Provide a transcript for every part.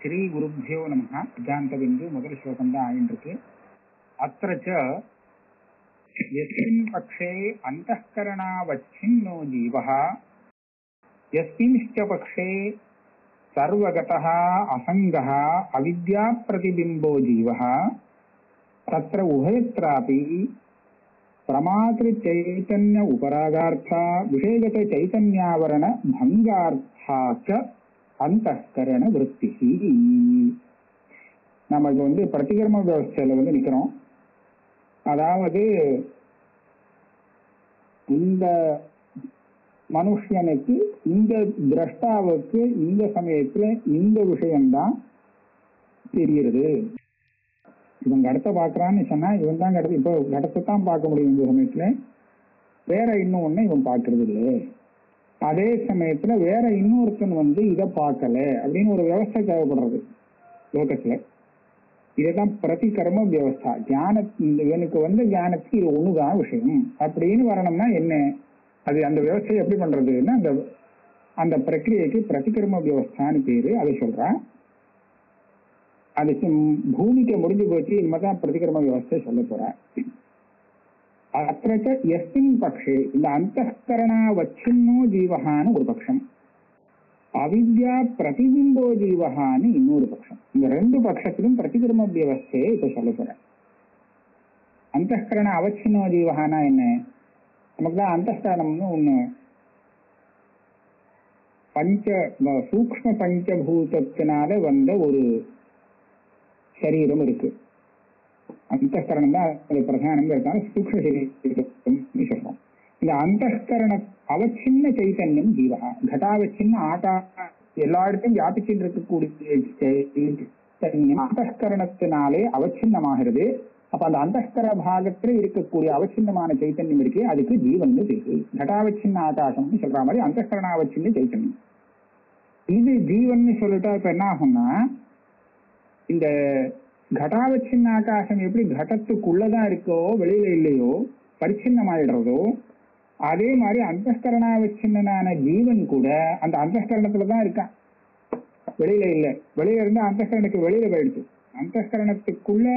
ஸ்ரீ குருப்பியோ நம சித்தாந்தபிந்து முதல் ஸ்லோகம் தான் ஆயின்றிருக்கு அத்திர ச यस्मिन् पक्षे अन्तःकरणावच्छिन्नो जीवः यस्मिंश्च पक्षे सर्वगतः असङ्गः अविद्याप्रतिबिम्बो जीवः तत्र उभयत्रापि प्रमातृचैतन्य उपरागार्था विषयगतचैतन्यावरण भङ्गार्था அந்த கரண விற்பி நம்ம இது வந்து பிரதிகர்ம வியவஸ்தையில வந்து நிக்கிறோம். அதாவது இந்த மனுஷனுக்கு இந்த திரஷ்டாவுக்கு இந்த சமயத்துல இந்த விஷயம்தான் தெரிகிறது. இவன் கடத்தை பாக்குறான்னு சொன்னா இவன் தான் கடத்தை இப்போ கடத்தை தான் பார்க்க முடியும் இந்த சமயத்துல. வேற இன்னும் ஒண்ணு இவன் பாக்குறது இல்லை அதே சமயத்துல வேற இன்னொருத்தன் வந்து இதை பார்க்கல அப்படின்னு ஒரு வியவஸ்தை தேவைப்படுறது லோகத்துல. இதுதான் பிரதிகர்ம வியவஸ்தா தியான இவனுக்கு வந்து ஞானத்துக்கு இது ஒண்ணுதான் விஷயம். அப்படின்னு வரணும்னா என்ன? அது அந்த வியவஸ்தையை எப்படி பண்றதுன்னா அந்த அந்த பிரக்கிரியைக்கு பிரதிகர்ம வியவஸ்தான்னு பேரு. அதை சொல்றான். அதுக்கு பூமிக்கு முடிஞ்சு போச்சு. இனிமேதான் பிரதிகர்ம வியவஸ்தை சொல்ல போறேன் அத்த எஸ்மின் பக்ஷே இந்த அந்தகரணாவச்சின்னோ ஜீவகான்னு ஒரு பட்சம் அவித்யா பிரதிபிம்போ ஜீவகான்னு இன்னொரு பட்சம் இந்த ரெண்டு பட்சத்திலும் பிரதிகிரம வியவஸ்தையை இப்ப சொல்ல போறேன் அந்தகரண அவச்சின்னோ ஜீவகானா என்ன நமக்கு தான் அந்தஸ்தானம்னு ஒண்ணு பஞ்ச சூக்ம பஞ்சபூதத்தினால வந்த ஒரு சரீரம் இருக்கு அந்தகரணம் தான் அது பிரதானம் இருக்காங்க சூக்ம சொல்றோம். இந்த அந்தகரண அவச்சின்ன சைத்தன்யம் ஜீவா கதாவச்சின்ன ஆட்டா எல்லா இடத்தையும் வியாபிச்சுட்டு இருக்கக்கூடிய சைத்தன்யம் அந்தகரணத்தினாலே அவச்சின்னமாகிறது. அப்ப அந்த அந்தஸ்கர பாகத்துல இருக்கக்கூடிய அவச்சின்னமான சைத்தன்யம் இருக்கு அதுக்கு ஜீவன் பேரு. கட்டாவச்சின்ன ஆகாசம்னு சொல்ற மாதிரி அந்தஸ்கரணாவச்சின்ன சைத்தன்யம் இது ஜீவன் சொல்லிட்டா இப்ப என்ன ஆகும்னா இந்த கட்டாவச்சின்ன ஆகாசம் எப்படி கடத்துக்குள்ளதான் இருக்கோ வெளியில இல்லையோ பரிச்சின்னமாயிடுறதோ அதே மாதிரி அந்தஸ்கரணாவச்சின்னனான ஜீவன் கூட அந்த அந்தஸ்கரணத்துலதான் இருக்கான் வெளியில இல்ல வெளியில இருந்து அந்தஸ்கரனுக்கு வெளியில போயிடுச்சு அந்தஸ்கரணத்துக்குள்ள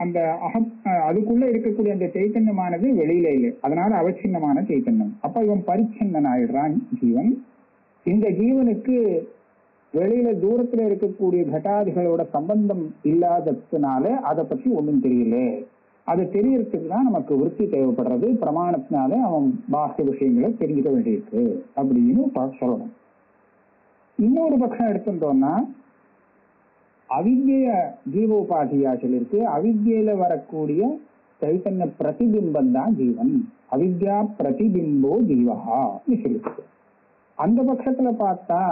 அந்த அகம் அதுக்குள்ள இருக்கக்கூடிய அந்த சைத்தன்யமானது வெளியில இல்லை அதனால அவச்சின்னமான சைத்தன்யம் அப்ப இவன் பரிச்சின்னன் ஆயிடுறான் ஜீவன் இந்த ஜீவனுக்கு வெளியில தூரத்துல இருக்கக்கூடிய கட்டாதிகளோட சம்பந்தம் இல்லாததுனால அதை பத்தி ஒண்ணும் தெரியல. அது தெரியறதுக்கு தான் நமக்கு விருத்தி தேவைப்படுறது. பிரமாணத்தினால அவன் பாக்கிய விஷயங்களை தெரிஞ்சுக்க வேண்டியிருக்கு அப்படின்னு சொல்லணும். இன்னொரு பக்கம் எடுத்துட்டோம்னா அவித்ய ஜீவோபாதியா சொல்லியிருக்கு அவித்தியில வரக்கூடிய சைத்தன்ய பிரதிபிம்பம் தான் ஜீவன். அவித்யா பிரதிபிம்போ ஜீவஹா சொல்லியிருக்கு. அந்த பட்சத்துல பார்த்தா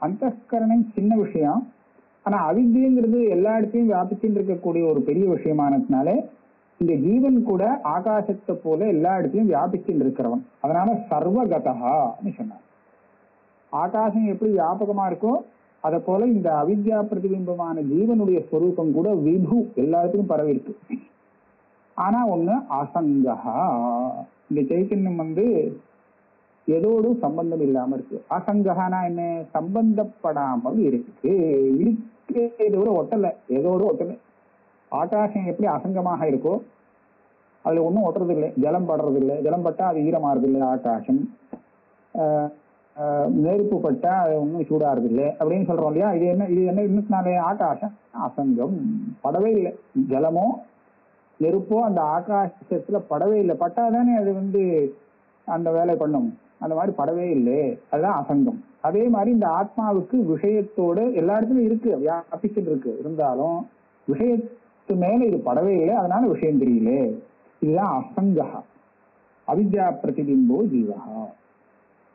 அந்தகரணம் சின்ன விஷயம். ஆனா அவித்தியங்கிறது எல்லா இடத்தையும் வியாபிச்சுட்டு இருக்கக்கூடிய ஒரு பெரிய விஷயமானதுனால இந்த ஜீவன் கூட ஆகாசத்தை போல எல்லா இடத்தையும் வியாபிச்சுட்டு இருக்கிறவன். அதனால சர்வகதான்னு சொன்னார். ஆகாசம் எப்படி வியாபகமா இருக்கோ அதை போல இந்த அவித்யா பிரதிபிம்பமான ஜீவனுடைய ஸ்வரூபம் கூட விபு எல்லாத்துக்கும் பரவி இருக்கு. ஆனா ஒண்ணு அசங்கஹா. இந்த சைத்தன்யம் வந்து எதோடும் சம்பந்தம் இல்லாம இருக்கு. அசங்கஹானா என்ன? சம்பந்தப்படாமல் இருக்கு. இருக்கே ஒட்டல. எதோட ஒட்டல. ஆகாசம் எப்படி அசங்கமாக இருக்கோ அதுல ஒன்றும் ஒட்டுறது இல்லை ஜலம் படுறது இல்லை ஜலம் பட்டா அது ஈரமாறது இல்லை ஆகாசம் நெருப்பு பட்டா அது ஒன்றும் சூடாறது இல்லை அப்படின்னு சொல்றோம் இல்லையா? இது என்ன இது என்ன இன்னும் ஆகாசம். அசங்கம். படவே இல்லை. ஜலமோ நெருப்போ அந்த ஆகாசத்துல படவே இல்லை. பட்டாதானே அது வந்து அந்த வேலை பண்ணும். அந்த மாதிரி படவே இல்லை. அதுதான் அசங்கம். அதே மாதிரி இந்த ஆத்மாவுக்கு விஷயத்தோடு எல்லா இடத்துலயும் இருக்கு. வியாபிச்சுட்டு இருக்கு. இருந்தாலும் விஷயத்து மேல இது படவே இல்லை. அதனால விஷயம் தெரியல. இதுதான் அசங்கா. அவித்யா பிரதிபிம்போ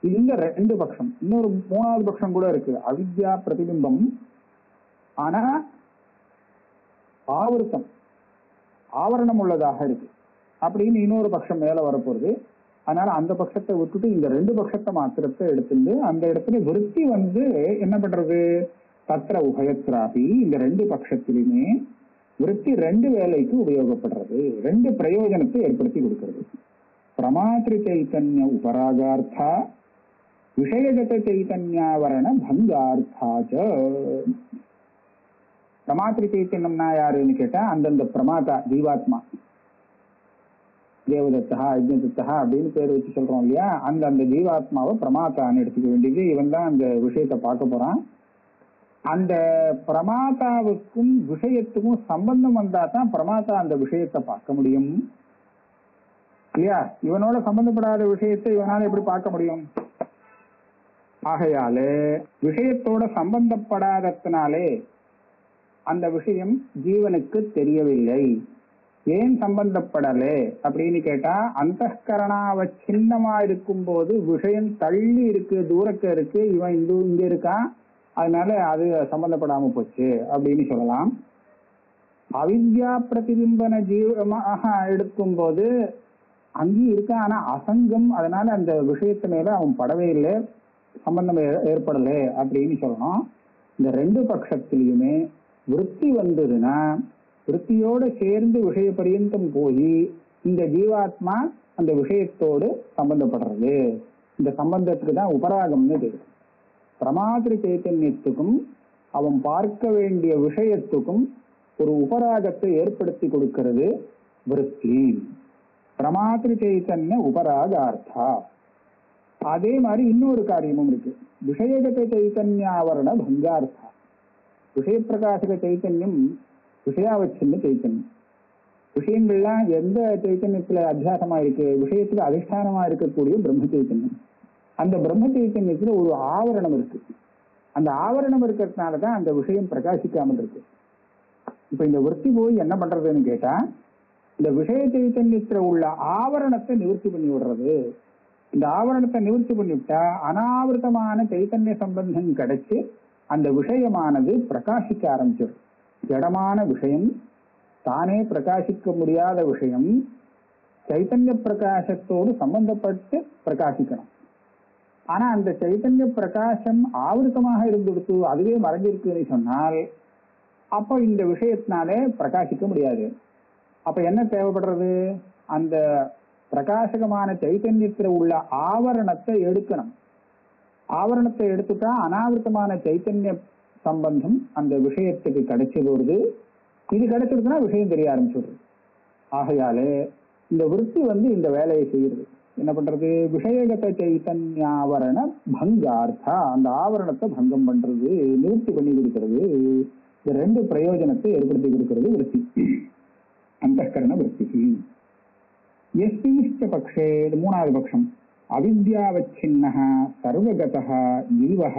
இது இந்த ரெண்டு பட்சம் இன்னொரு மூணாவது பட்சம் கூட இருக்கு. அவித்யா பிரதிபிம்பம். ஆனா ஆவருத்தம். ஆவரணம் உள்ளதாக இருக்கு. அப்படின்னு இன்னொரு பட்சம் மேல வரப்போகுது. அதனால அந்த பட்சத்தை விட்டுட்டு இந்த ரெண்டு பட்சத்தை மாத்திரத்தை எடுத்துட்டு அந்த இடத்துல விருத்தி வந்து என்ன பண்றது? தத்திர உபயத்ராபி. இந்த ரெண்டு பட்சத்திலுமே விருத்தி ரெண்டு வேலைக்கு உபயோகப்படுறது. ரெண்டு பிரயோஜனத்தை ஏற்படுத்தி கொடுக்கிறது. பிரமாத்திரு சைத்தன்ய உபராகார்த்தா விஷயகத சைத்தன்யாவரண பங்கார்த்தாச்ச பிரமாத்திரி சைத்தன்யம்னா யாருன்னு கேட்டா அந்தந்த பிரமாதா ஜீவாத்மா. தேவதத்தா யஜ்னதத்தா அப்படின்னு பேர் வச்சு சொல்றோம் இல்லையா? அந்த அந்த ஜீவாத்மாவை பிரமாத்தான்னு எடுத்துக்க வேண்டியது. இவன் தான் அந்த விஷயத்தை பார்க்க போறான். அந்த பிரமாதாவுக்கும் விஷயத்துக்கும் சம்பந்தம் வந்தா தான் பிரமாதா அந்த விஷயத்தை பார்க்க முடியும். இல்லையா? இவனோட சம்பந்தப்படாத விஷயத்தை இவனால எப்படி பார்க்க முடியும்? ஆகையால விஷயத்தோட சம்பந்தப்படாததுனாலே அந்த விஷயம் ஜீவனுக்கு தெரியவில்லை. ஏன் சம்பந்தப்படலே அப்படின்னு கேட்டா அந்த சின்னமா இருக்கும்போது விஷயம் தள்ளி இருக்கு தூரக்க இருக்கு இவன் இந்த இங்க இருக்கான். அதனால அது சம்பந்தப்படாம போச்சு அப்படின்னு சொல்லலாம். அவித்யா பிரதிபிம்பன ஜீவமாக எடுக்கும்போது அங்கேயும் இருக்கான். ஆனா அசங்கம் அதனால அந்த விஷயத்து மேல அவன் படவே இல்லை. சம்பந்தம் ஏ- அப்படின்னு சொல்லணும். இந்த ரெண்டு பட்சத்திலையுமே விற்பி வந்ததுன்னா விருத்தியோட சேர்ந்து விஷய பரியந்தம் போய் இந்த ஜீவாத்மா அந்த விஷயத்தோடு சம்பந்தப்படுறது. இந்த சம்பந்தத்துக்கு தான் உபராகம்னு பேரு. பிரமாதிரி சைத்தன்யத்துக்கும் அவன் பார்க்க வேண்டிய விஷயத்துக்கும் ஒரு உபராகத்தை ஏற்படுத்தி கொடுக்கிறது விருத்தி. பிரமாதிரி சைத்தன்ய உபராகார்த்தா. அதே மாதிரி இன்னொரு காரியமும் இருக்கு. விஷயகத சைத்தன்யாவரண பங்கார்த்தா. விஷயப்பிரகாசக சைத்தன்யம் விஷயாவச்சின்ன சைத்தன்யம் விஷயங்கள்லாம் எந்த சைத்தன்யத்துல அத்தியாசமா இருக்கு. விஷயத்துல அதிஷ்டானமா இருக்கக்கூடிய பிரம்ம சைத்தன்யம் அந்த பிரம்ம சைத்தன்யத்துல ஒரு ஆவரணம் இருக்கு. அந்த ஆவரணம் இருக்கிறதுனால தான் அந்த விஷயம் பிரகாசிக்காமல் இருக்கு. இப்ப இந்த விற்பி போய் என்ன பண்றதுன்னு கேட்டா இந்த விஷய சைத்தன்யத்துல உள்ள ஆவரணத்தை நிவர்த்தி பண்ணி விடுறது. இந்த ஆவரணத்தை நிவர்த்தி பண்ணிவிட்டா அனாவிருத்தமான சைத்தன்ய சம்பந்தம் கிடைச்சு அந்த விஷயமானது பிரகாசிக்க ஆரம்பிச்சிடும். ஜடமான விஷயம் தானே பிரகாசிக்க முடியாத விஷயம் சைத்தன்ய பிரகாசத்தோடு சம்பந்தப்பட்டு பிரகாசிக்கணும். ஆனா அந்த சைத்தன்ய பிரகாசம் ஆவருத்தமாக இருந்துடுத்து அதுவே மறைஞ்சிருக்குன்னு சொன்னால் அப்போ இந்த விஷயத்தினாலே பிரகாசிக்க முடியாது. அப்ப என்ன தேவைப்படுறது? அந்த பிரகாசகமான சைத்தன்யத்தில் உள்ள ஆவரணத்தை எடுக்கணும். ஆவரணத்தை எடுத்துட்டா அனாவிருத்தமான சைத்தன்ய சம்பந்தம் அந்த விஷயத்துக்கு கிடைச்சிடுறது இது கிடைச்சிருக்குன்னா விஷயம் தெரிய ஆரம்பிச்சிடுது. ஆகையாலே இந்த விருத்தி வந்து இந்த வேலையை செய்யுது. என்ன பண்றது? விஷயகத சைத்தன்யாவரண பங்கார்த்தா. அந்த ஆவரணத்தை பங்கம் பண்றது நிவர்த்தி பண்ணி கொடுக்கிறது. இந்த ரெண்டு பிரயோஜனத்தை ஏற்படுத்தி கொடுக்கிறது அந்த கரண விருத்தி. எஸ்மிஷ்ட பக்ஷே இது மூணாவது பட்சம் அவித்யாவச்சின்ன சர்வகதா ஜீவ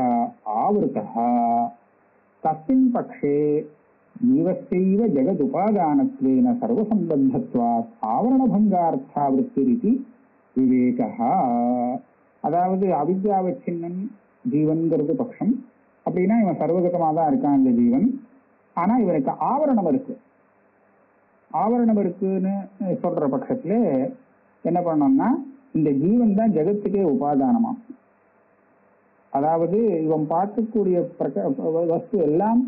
ஆவருத்த தஸ்மின் பக்ஷே ஜீவஸ்யைவ ஜெகதுபாதானத்வேன சர்வசம்பந்தத்வாத் ஆவரணபங்கார்த்தாவிருத்திரிதி விவேகः அதாவது அவித்யாவச்சின்னன் ஜீவன்கிறது பட்சம் அப்படின்னா இவன் சர்வகதமாக தான் இருக்கான் இந்த ஜீவன். ஆனா இவனுக்கு ஆவரணம் இருக்கு. ஆவரணம் இருக்குன்னு சொல்ற பட்சத்துல என்ன பண்ணோம்னா இந்த ஜீவன் தான் ஜெகத்துக்கே உபாதானமாகும். அதாவது இவன் பார்க்கக்கூடிய வஸ்து எல்லாம்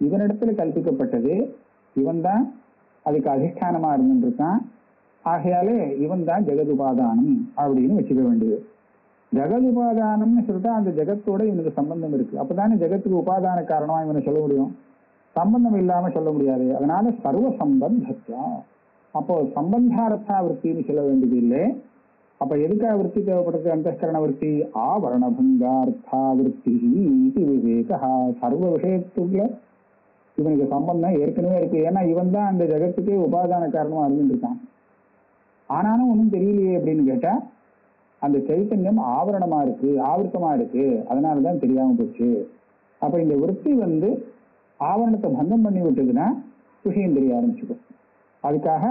இவனிடத்துல கல்பிக்கப்பட்டது இவன் தான் அதுக்கு அதிஷ்டானமா இருந்துருக்கான். ஆகையாலே இவன் தான் ஜெகதுபாதானம் அப்படின்னு வச்சுக்க வேண்டியது. ஜெகதுபாதானம்னு சொல்லிட்டா அந்த ஜெகத்தோட இவனுக்கு சம்பந்தம் இருக்கு. அப்பதானே ஜெகத்துக்கு உபாதான காரணமா இவனை சொல்ல முடியும்? சம்பந்தம் இல்லாம சொல்ல முடியாது. அதனால சர்வ சம்பந்தத்வா. அப்போ சம்பந்தார்த்தா விற்பின்னு சொல்ல வேண்டியது இல்லை. அப்ப எதுக்காக விற்பி தேவைப்படுறது அந்தஸ்கரண விற்பி ஆவரணபங்கார்த்தா விற்பி விவேகா. சர்வ விஷயத்துக்குள்ள இவனுக்கு சம்பந்தம் ஏற்கனவே இருக்கு. ஏன்னா இவன் தான் அந்த ஜெகத்துக்கே உபாதான காரணமா இருந்துருக்கான் ஆனாலும் ஒன்றும் தெரியலையே அப்படின்னு கேட்டா அந்த சைத்தன்யம் ஆவரணமா இருக்கு ஆவர்த்தமா இருக்கு. அதனாலதான் தெரியாம போச்சு. அப்ப இந்த விற்பி வந்து ஆவரணத்தை பந்தம் பண்ணி விட்டதுன்னா விஷயம் தெரிய ஆரம்பிச்சுக்கும். அதுக்காக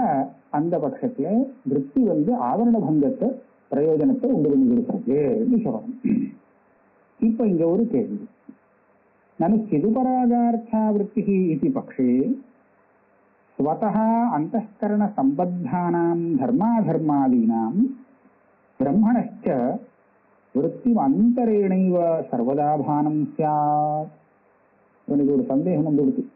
அந்த பட்சத்துல திருப்தி வந்து ஆவரண பங்கத்தை பிரயோஜனத்தை உண்டு பண்ணி கொடுக்கறது. சொல்லணும். இப்ப இங்க ஒரு கேள்வி. நமக்கு சிதுபராகார்த்தாவிருத்தி இது பட்சே ஸ்வதா அந்தகரண சம்பத்தானாம் தர்மாதர்மாதீனாம் பிரம்மணச்ச விருத்தி அந்தரேணைவ சர்வதாபானம் சாத் எனக்கு ஒரு சந்தேகம் வந்து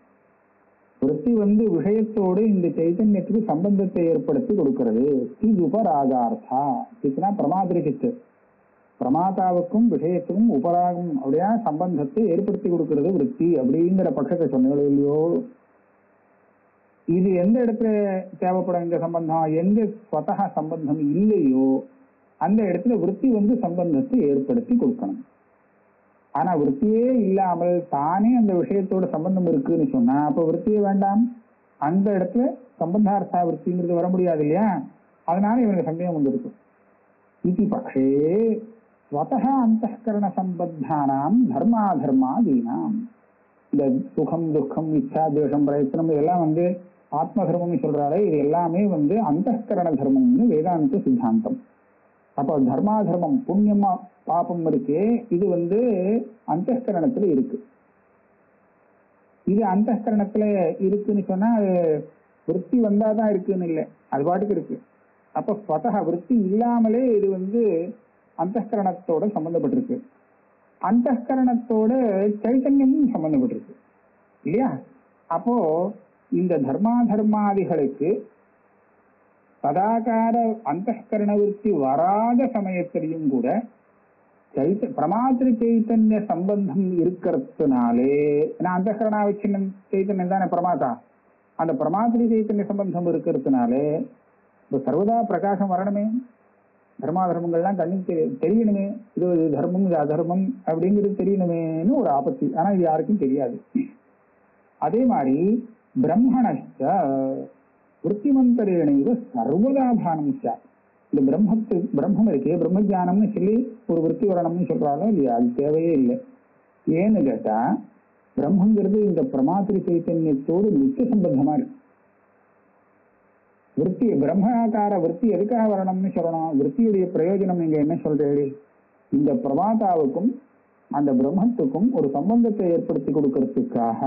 விருத்தி வந்து விஷயத்தோடு இந்த சைத்தன்யத்துக்கு சம்பந்தத்தை ஏற்படுத்தி கொடுக்கிறது இது உபராகார்த்தா இதுனா பிரமாதிரிகித்து பிரமாதாவுக்கும் விஷயத்துக்கும் உபராகம் அப்படியா சம்பந்தத்தை ஏற்படுத்தி கொடுக்கிறது விருத்தி அப்படிங்கிற பட்சத்தை சொன்னீங்களோ இல்லையோ இது எந்த இடத்துல தேவைப்படும் இந்த சம்பந்தம் எங்க ஸ்வதக சம்பந்தம் இல்லையோ அந்த இடத்துல விருத்தி வந்து சம்பந்தத்தை ஏற்படுத்தி கொடுக்கணும் ஆனா விருத்தியே இல்லாமல் தானே அந்த விஷயத்தோட சம்பந்தம் இருக்குன்னு சொன்னா அப்ப விருத்தியே வேண்டாம். அந்த இடத்துல சம்பந்தார்த்தா விருத்திங்கிறது வர முடியாது இல்லையா? அதனால இவனுக்கு சந்தேகம் வந்திருக்கு. இது பக்ஷே ஸ்வதா அந்தகரண சம்பத்தானாம் தர்மாதர்மாதீனாம். இந்த சுகம் துக்கம் இச்சா துவேஷம் பிரயத்தனம் இதெல்லாம் வந்து ஆத்ம தர்மம்னு சொல்றாரு இது எல்லாமே வந்து அந்தகரண தர்மம்னு வேதாந்த சித்தாந்தம். அப்போ தர்மா தர்மம் புண்ணியமா பாபம் இருக்கு இது வந்து அந்தஸ்கரணத்துல இருக்கு. இது அந்தஸ்கரணத்துல இருக்குன்னு சொன்னா அது விற்பி வந்தாதான் இருக்குன்னு இல்லை. அது பாட்டுக்கு இருக்கு. அப்ப ஸ்வதக விற்பி இல்லாமலே இது வந்து அந்தஸ்கரணத்தோட சம்பந்தப்பட்டிருக்கு. அந்தஸ்கரணத்தோட சைத்தன்யமும் சம்பந்தப்பட்டிருக்கு. இல்லையா? அப்போ இந்த தர்மாதர்மாதிகளுக்கு சதாகார அந்தஸ்கரண விற்பி வராத சமயத்திலையும் கூட சைத்த பிரமாத்திரி சைத்தன்ய சம்பந்தம் இருக்கிறதுனாலே ஏன்னா அந்தகரணாவிச்சின்னம் சைத்தன்யம் தானே பிரமாதா அந்த பிரமாத்திரி சைத்தன்ய சம்பந்தம் இருக்கிறதுனாலே இப்போ சர்வதா பிரகாசம் வரணுமே தர்மாதர்மங்கள்லாம் கண்ணுக்கு தெரி- தெரியணுமே இது இது தர்மம் இது அதர்மம் அப்படிங்கிறது தெரியணுமேன்னு ஒரு ஆபத்தி ஆனா இது யாருக்கும் தெரியாது அதே மாதிரி பிரம்மணஸ்த விற்த்திமந்தரேணைவ சர்வதா பானம் சார் இந்த பிரம்மத்து பிரம்மம் இருக்கே பிரம்ம ஜானம்னு சொல்லி ஒரு விற்பி வரணும்னு சொல்றாலும் இல்லையா? அது தேவையே இல்லை. ஏன்னு கேட்டா பிரம்மங்கிறது இந்த பிரமாத்திரி சைத்தன்யத்தோடு நித்திய சம்பந்தமா இருக்கு. விற்பி பிரம்மாகார விற்பி எதுக்காக வரணும்னு சொல்லணும்? விற்பியுடைய பிரயோஜனம் நீங்க என்ன சொல்றீங்க இந்த பிரமாதாவுக்கும் அந்த பிரம்மத்துக்கும் ஒரு சம்பந்தத்தை ஏற்படுத்தி கொடுக்கறதுக்காக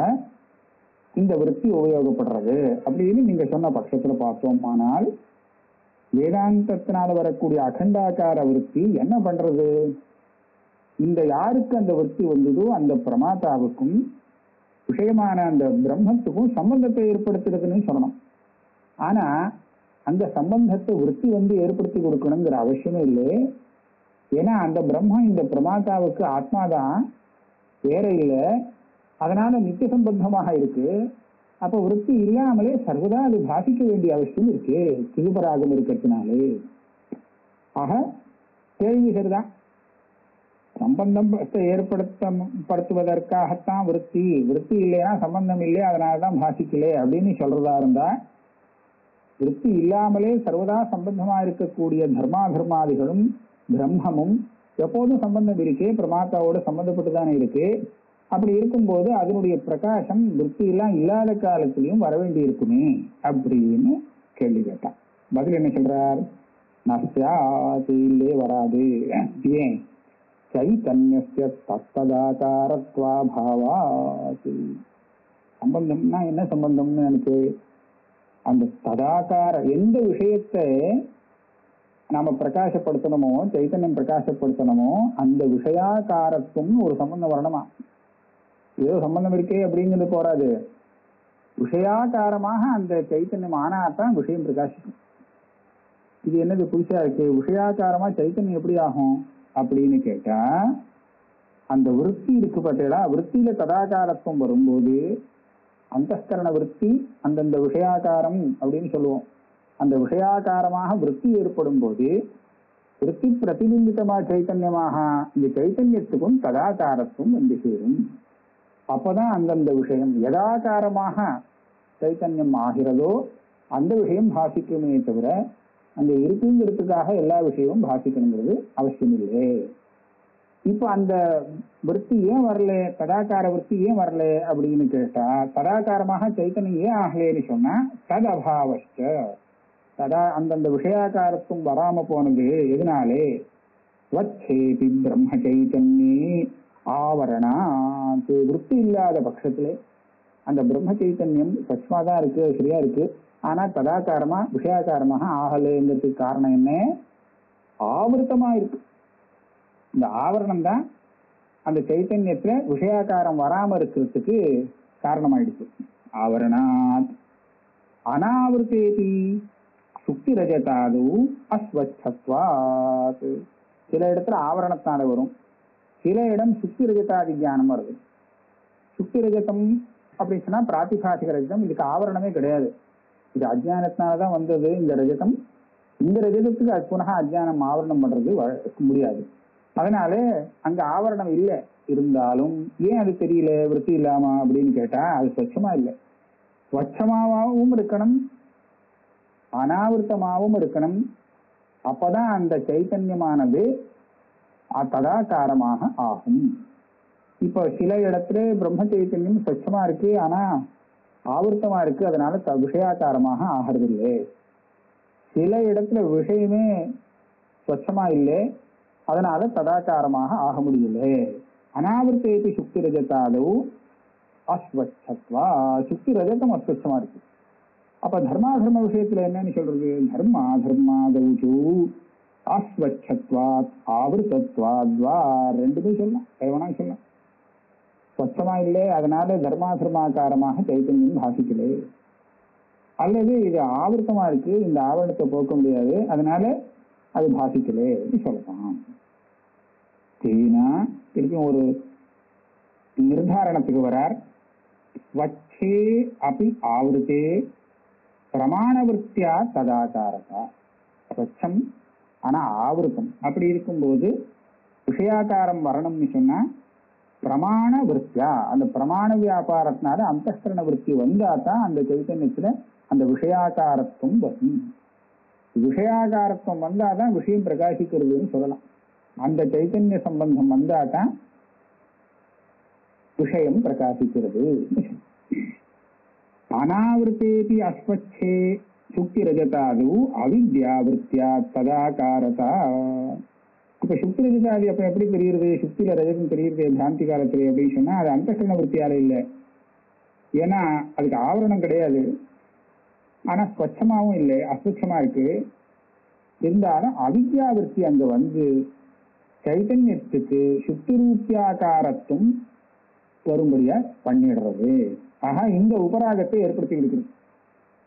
இந்த விற்பி உபயோகப்படுறது அப்படின்னு நீங்க சொன்ன பட்சத்துல பார்த்தோமானால் வேதாந்தத்தினால வரக்கூடிய அகண்டாக்கார விற்பி என்ன பண்றது? இந்த யாருக்கு அந்த விற்பி வந்ததோ அந்த பிரமாதாவுக்கும் விஷயமான அந்த பிரம்மத்துக்கும் சம்பந்தத்தை ஏற்படுத்துறதுன்னு சொல்லணும். ஆனா அந்த சம்பந்தத்தை விற்பி வந்து ஏற்படுத்தி கொடுக்கணுங்கிற அவசியமே இல்லை. ஏன்னா அந்த பிரம்மம் இந்த பிரமாதாவுக்கு ஆத்மாதான் வேற இல்லை. அதனால நித்திய சம்பந்தமாக இருக்கு. அப்ப விற்பி இல்லாமலே சர்வதா அது பாதிக்க வேண்டிய அவசியம் இருக்கு. திருபராகம் இருக்கிறதுனாலே. ஆக கேள்வி சரிதான் சம்பந்தத்தை ஏற்படுத்தப்படுத்துவதற்காகத்தான் விற்பி விற்பி இல்லைன்னா சம்பந்தம் இல்லையா அதனாலதான் பாசிக்கலே அப்படின்னு சொல்றதா இருந்தா விற்பி இல்லாமலே சர்வதா சம்பந்தமா இருக்கக்கூடிய தர்மா தர்மாதிகளும் பிரம்மமும் எப்போதும் சம்பந்தம் இருக்கே பிரமாத்தாவோட சம்பந்தப்பட்டு தானே இருக்கு. அப்படி இருக்கும்போது அதனுடைய பிரகாசம் திருப்தியெல்லாம் இல்லாத காலத்திலையும் வர வேண்டி இருக்குமே அப்படின்னு கேள்வி கேட்டான். பதில் என்ன சொல்றார்? நஸ்யாது இல்லே வராது. ஏன்? சைத்தன்யஸ்ய தத்ததாகாரத்வாபாவாத். சம்பந்தம்னா என்ன சம்பந்தம்னு எனக்கு அந்த ததாகார எந்த விஷயத்தை நாம பிரகாசப்படுத்தணுமோ சைத்தன்யம் பிரகாசப்படுத்தணுமோ அந்த விஷயாகாரத்துவம் ஒரு சம்பந்தம் வரணுமா? ஏதோ சம்பந்தம் இருக்கே அப்படிங்கிறது போறாது. விஷயாகாரமாக அந்த சைத்தன்யம் ஆனாதான் விஷயம் பிரகாசிக்கும். இது என்னது புதுசா இருக்கு? விஷயாச்சாரமா சைத்தன்யம் எப்படி ஆகும்? அப்படின்னு கேட்டா அந்த விற்பி இருக்கு பார்த்தீங்களா? விற்பியில சதாச்சாரத்துவம் வரும்போது அந்தஸ்கரண விற்பி அந்தந்த விஷயாச்சாரம் அப்படின்னு சொல்லுவோம். அந்த விஷயாச்சாரமாக விற்பி ஏற்படும் போது விற்பி பிரதிபிம்பிதமா சைத்தன்யமாக இந்த சைத்தன்யத்துக்கும் சதாச்சாரத்துவம் வந்து சேரும். அப்பதான் அந்தந்த விஷயம் யதாகாரமாக சைத்தன்யம் ஆகிறதோ அந்த விஷயம் பாசிக்குமே தவிர அங்க இருக்குங்கிறதுக்காக எல்லா விஷயமும் பாசிக்கணுங்கிறது அவசியம் இல்லை இப்ப அந்த விற்பி ஏன் வரல ததாகார விற்பி ஏன் வரல அப்படின்னு கேட்டா ததாகாரமாக சைத்தன்யம் ஏன் ஆகலேன்னு சொன்னா தத் ததா அந்தந்த விஷயாக்காரத்தும் வராம போனது எதனாலே? வச்சேபி பிரம்ம சைத்தன்யே ஆவரணாத்து விற்பி இல்லாத பட்சத்திலே அந்த பிரம்ம சைத்தன்யம் சஷ்மா தான் இருக்கு சரியா இருக்கு. ஆனா ததாகாரமா விஷயாகாரமாக ஆகலைங்கிறதுக்கு காரணம் என்ன? ஆவருத்தமா இருக்கு. இந்த ஆவரணம் தான் அந்த சைத்தன்யத்துல விஷயாகாரம் வராம இருக்கிறதுக்கு காரணமாயிடுச்சு. ஆவரணாத். அனாவிருத்தேதி. சுக்தி ரஜதாது அஸ்வச்சத்வாத். சில இடத்துல ஆவரணத்தால வரும். சில இடம் சுத்தி ரஜதாதி தியானம் வருது. சுத்தி ரஜதம் அப்படின்னு சொன்னா பிராத்திகாசிக ரஜதம் இதுக்கு ஆவரணமே கிடையாது. இது அஜ்ஞானத்தினாலதான் வந்தது இந்த ரஜதம். இந்த ரஜதத்துக்கு அது புனக அஜ்ஞானம் ஆவரணம் பண்றது முடியாது. அதனால அங்க ஆவரணம் இல்லை. இருந்தாலும் ஏன் அது தெரியல விருத்தி இல்லாம அப்படின்னு கேட்டா அது ஸ்வச்சமா இல்லை. ஸ்வச்சமாவும் இருக்கணும் அனாவிருத்தமாவும் இருக்கணும். அப்பதான் அந்த சைத்தன்யமானது ததாகாரமாக ஆகும். இப்போ சில இடத்துல பிரம்ம சைத்தன்யம் சொச்சமா இருக்கு ஆனா ஆவர்த்தமா இருக்கு அதனால விஷயாக்காரமாக விஷயாகாரமாக ஆகிறது இல்லை சில இடத்துல விஷயமே ஸ்வச்சமா இல்லை அதனால சதாச்சாரமாக ஆக முடியல அனாவர்த்தேபி சுக்தி ரஜத்தாதவு அஸ்வச்சத்வா சுக்தி ரஜத்தம் அஸ்வச்சமா இருக்கு. அப்ப தர்மாதர்ம விஷயத்துல என்னன்னு சொல்றது? தர்மா தர்மாதவுச்சு அஸ்வச்சத்வாத் ஆவருத்தத்வாத்வா ரெண்டுமே சொல்லலாம். எவனா சொல்லலாம். ஸ்வச்சமா இல்லை அதனால தர்மாசிரமாக்காரமாக சைத்தன்யம் பாசிக்கலே அல்லது இது ஆவர்த்தமா இருக்கு இந்த ஆவரணத்தை போக்க முடியாது அதனால அது பாசிக்கலே அப்படி சொல்லலாம். சரினா திருப்பியும் ஒரு நிர்தாரணத்துக்கு வரார். ஸ்வச்சே அப்படி ஆவருத்தே பிரமாணவருத்தியா ததாகாரதா ஸ்வச்சம் ஆனா ஆவிருக்கும் அப்படி இருக்கும்போது விஷயாகாரம் வரணும்னு சொன்னா பிரமாண விருத்தியா? அந்த பிரமாண வியாபாரத்தினால அந்தஸ்கரண விற்பி வந்தாதான் அந்த சைத்தன்யத்துல அந்த விஷயாகாரத்துவம் வரும். விஷயாகாரத்துவம் வந்தாதான் விஷயம் பிரகாசிக்கிறதுன்னு சொல்லலாம். அந்த சைத்தன்ய சம்பந்தம் வந்தாதான் விஷயம் பிரகாசிக்கிறது. அனாவிருத்தேபி அஸ்வச்சே சுக்தி ரஜதாது அவித்யாவிருத்தியா ததாகாரதா இப்ப சுக்தி ரஜதாதி அப்ப எப்படி தெரியுது சுக்தியில ரஜதம் தெரியுது பிராந்தி காலத்துல அப்படின்னு சொன்னா அது அந்தகரண விற்த்தியால இல்லை. ஏன்னா அதுக்கு ஆவரணம் கிடையாது. ஆனா ஸ்வச்சமாவும் இல்லை அஸ்வச்சமா இருக்கு. இருந்தாலும் அவித்யா விருத்தி அங்க வந்து சைதன்யத்துக்கு சுத்திரூப்பியாகாரத்தும் வரும்படியா பண்ணிடுறது. ஆக இந்த உபராகத்தை ஏற்படுத்தி கொடுக்குது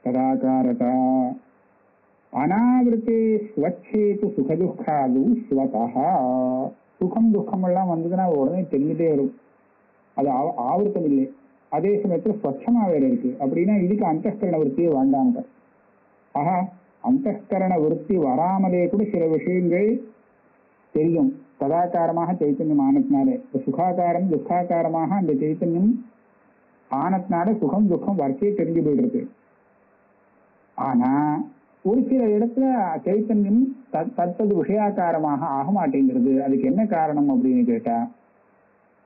ததாகாரதா அனாவிருத்தே ஸ்வச்சேத்து சுகதுக்காது ஸ்வதா சுகம் துக்கம் எல்லாம் வந்ததுன்னா உடனே தெரிஞ்சுட்டே வரும். அது ஆவ- ஆவர்த்தம் இல்லை அதே சமயத்துல ஸ்வச்சமா வேற இருக்கு. அப்படின்னா இதுக்கு அந்தஸ்கரண விற்த்தியே வேண்டாங்க ஆஹா அந்தஸ்கரண விற்பி வராமலே கூட சில விஷயங்கள் தெரியும். சதாகாரமாக சைத்தன்யம் ஆனத்தினாலே இப்ப சுகாகாரம் துக்காகாரமாக அந்த சைத்தன்யம் ஆனத்தினால சுகம் துக்கம் வரைக்கே தெரிஞ்சு போயிடுறது. ஆனா ஒரு சில இடத்துல சைத்தன்யம் தத்- விஷயாக்காரமாக ஆக மாட்டேங்கிறது. அதுக்கு என்ன காரணம் அப்படின்னு கேட்டா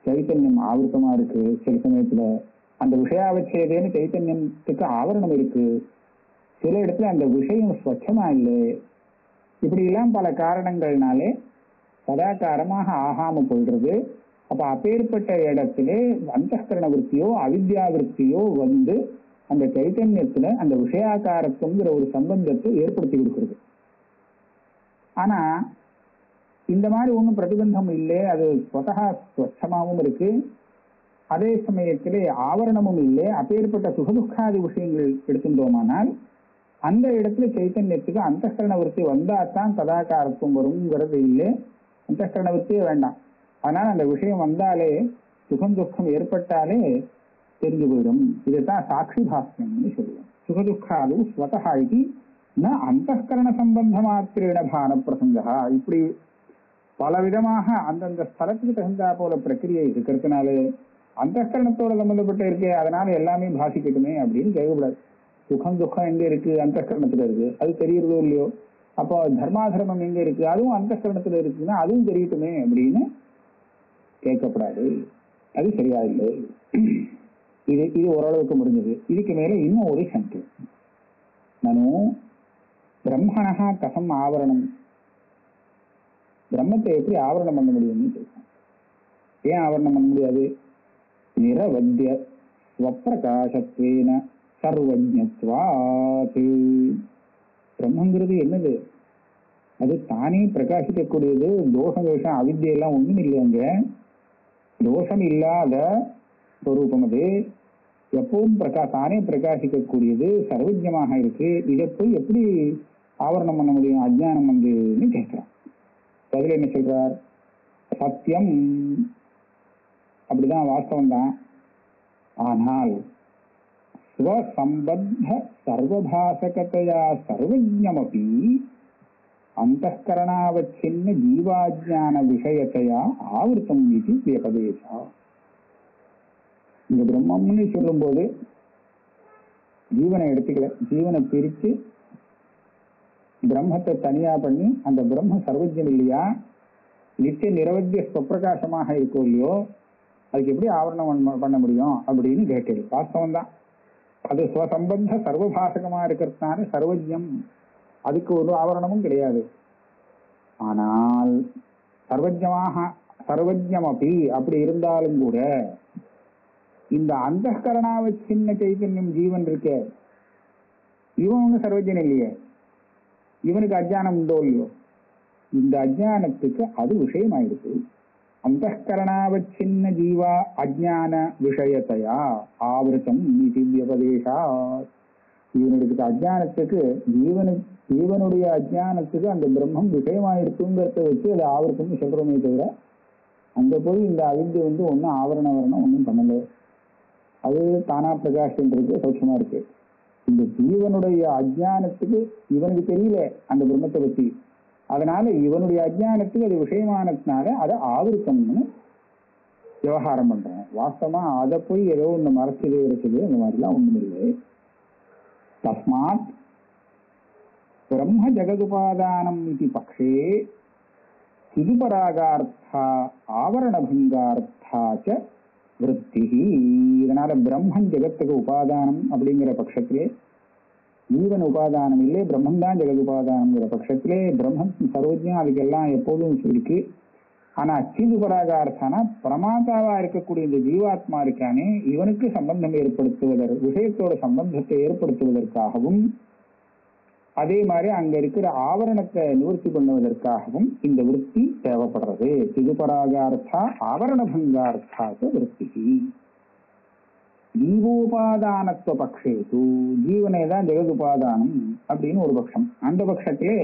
சைத்தன்யம் ஆவர்த்தமா இருக்கு. சில சமயத்துல அந்த விஷயாவச்சேதேன்னு சைத்தன்யத்துக்கு ஆவரணம் இருக்கு. சில இடத்துல அந்த விஷயம் ஸ்வச்சமா இல்லை. இப்படி எல்லாம் பல காரணங்கள்னாலே சதாகாரமாக ஆகாம போயிடுறது. அப்ப அப்பேற்பட்ட இடத்துல அந்தஸ்கரண விற்பியோ அவித்யா விற்பியோ வந்து அந்த சைத்தன்யத்துல அந்த விஷயாக்காரத்துங்கிற ஒரு சம்பந்தத்தை ஏற்படுத்தி கொடுக்கிறது. ஆனா இந்த மாதிரி ஒன்றும் பிரதிபந்தம் இல்லை அது ஸ்வதகா ஸ்வச்சமாகவும் இருக்கு. அதே சமயத்திலே ஆவரணமும் இல்லை அப்பேற்பட்ட சுகதுக்காதி விஷயங்கள் எடுத்துட்டோமானால் அந்த இடத்துல சைத்தன்யத்துக்கு அந்தஸ்கரண விற்பி வந்தா சதாகாரத்துவம் வருங்கிறது இல்லை அந்தஸ்கரண விற்பியே வேண்டாம். அதனால அந்த விஷயம் வந்தாலே சுகம் துக்கம் ஏற்பட்டாலே தெரிஞ்சு போயிடும். இதுதான் சாட்சி பாஸ்யம்னு சொல்லுவோம். சுகதுக்காது ஸ்வதா இது ந அந்தஸ்கரண சம்பந்த மாத்திரேன பான பிரசங்கா இப்படி பல விதமாக அந்தந்த ஸ்தலத்துக்கு தகுந்தா போல பிரக்கிரியை இருக்கிறதுனால அந்தஸ்கரணத்தோட சம்பந்தப்பட்ட இருக்கே அதனால எல்லாமே பாசிக்கட்டுமே அப்படின்னு கேட்கக்கூடாது. சுகம் துக்கம் எங்க இருக்கு? அந்தஸ்கரணத்துல இருக்கு. அது தெரியறதோ இல்லையோ? அப்போ தர்மாதர்மம் எங்க இருக்கு? அதுவும் அந்தஸ்கரணத்துல இருக்குன்னா அதுவும் தெரியட்டுமே அப்படின்னு கேட்கக்கூடாது. அது சரியா இல்லை. இது இது ஓரளவுக்கு முடிஞ்சது. இதுக்கு மேல இன்னும் ஒரு சங்கு. நானும் பிரம்மணா கசம் ஆவரணம். பிரம்மத்தை எப்படி ஆவரணம் பண்ண முடியும்னு கேட்கிறேன் ஏன் ஆவரணம் பண்ண முடியாது? நிரவத்திய ஸ்வப்பிரகாசத்வேன சர்வஜத்வாத் பிரம்மங்கிறது என்னது? அது தானே பிரகாசிக்கக்கூடியது தோஷம் தோஷம் அவித்தியெல்லாம் ஒன்றும் இல்லைங்க தோஷம் இல்லாத ஸ்வரூபம் அது எப்பவும் பிரகா தானே பிரகாசிக்கக்கூடியது சர்வஜமாக இருக்கு இதை போய் எப்படி ஆவரணம் பண்ண முடியும் அஜ்ஞானம் வந்துன்னு கேட்கிறான். பதில் என்ன சொல்றார்? சத்தியம். அப்படிதான் வாஸ்தவம் தான். ஆனால் ஸ்வசம்பத்த சர்வபாசகத்தையா சர்வஜமபி அந்தఃகரணாவச்சின்ன ஜீவாஜான விஷயத்தையா ஆவர்த்தம் இது வியபதேசா இந்த பிரம்மம்னு சொல்லும்போது ஜீவனை எடுத்துக்கல. ஜீவனை பிரித்து பிரம்மத்தை தனியா பண்ணி அந்த பிரம்ம சர்வஜம் இல்லையா? நித்திய நிரவத்திய ஸ்வப்பிரகாசமாக இருக்கோ இல்லையோ அதுக்கு எப்படி ஆவரணம் பண்ண- முடியும் அப்படின்னு கேட்டது. வாஸ்தவம் தான் அது ஸ்வசம்பந்த சர்வபாசகமா இருக்கிறதுனால சர்வஜம் அதுக்கு ஒரு ஆவரணமும் கிடையாது. ஆனால் சர்வஜமாக சர்வஜம் அப்படி அப்படி இருந்தாலும் கூட இந்த அந்த கரணாவ சின்ன சைத்தன்யம் ஜீவன் இருக்கே. இவன் ஒன்றும் சர்வஜன் இல்லையே. இவனுக்கு அஜ்ஞானம் உண்டோ இல்லையோ? இந்த அஜ்ஞானத்துக்கு அது விஷயமாயிருக்கு. அந்த கரணாவச்சின்ன ஜீவா அஜ்ஞான விஷயத்தையா? ஆவருத்தம் இது வியபதேசா. இவனுடைய அஜ்ஞானத்துக்கு ஜீவனு ஜீவனுடைய அஜ்ஞானத்துக்கு அந்த பிரம்மம் விஷயமாயிருக்குங்கிறத வச்சு அதை ஆவருத்தம்னு சொல்றோமே தவிர அங்க போய் இந்த அவித்யை வந்து ஒன்றும் ஆவரண வரணம் ஒன்றும் பண்ணலை. அது தானா பிரகாஷம் இருக்கு சௌக்கியமா இருக்கு. இந்த ஜீவனுடைய அஜ்ஞானத்துக்கு இவனுக்கு தெரியல அந்த பிரம்மத்தை பத்தி. அதனால இவனுடைய அஜ்ஞானத்துக்கு அது விஷயமானதுனால அதை ஆவருத்தம்னு விவகாரம் பண்றோம் வாஸ்தவமா அதை போய் ஏதோ ஒண்ணு மறைச்சது இருக்குது அந்த மாதிரிலாம் ஒண்ணும் இல்லை. தஸ்மாத் பிரம்ம ஜெகதுபாதானம் இது பக்ஷே சிதுபராகார்த்தா ஆவரணபங்கார்த்தா ச விருத்தி இதனால பிரம்மன் ஜெகத்துக்கு உபாதானம் அப்படிங்கிற பட்சத்திலே ஜீவன் உபாதானம் இல்லை பிரம்மந்தான் ஜெகத் உபாதானம்ங்கிற பட்சத்திலே பிரம்மன் சர்வஜம் அதுக்கெல்லாம் எப்போதும் இருக்கு. ஆனா அச்சிதுபராகார்த்தானா பிரமாதாவா இருக்கக்கூடிய இந்த ஜீவாத்மா இருக்கானே இவனுக்கு சம்பந்தம் ஏற்படுத்துவதற்கு விஷயத்தோட சம்பந்தத்தை ஏற்படுத்துவதற்காகவும் அதே மாதிரி அங்க இருக்கிற ஆவரணத்தை நிவர்த்தி பண்ணுவதற்காகவும் இந்த விருத்தி தேவைப்படுறது. சிதுபராகார்த்தா ஆவரணபங்கார்த்தாச்ச விற்பி ஜீவோபாதானத்துவ பக்ஷேது. ஜீவனே தான் ஜெகதுபாதானம் அப்படின்னு ஒரு பட்சம் அந்த பட்சத்திலே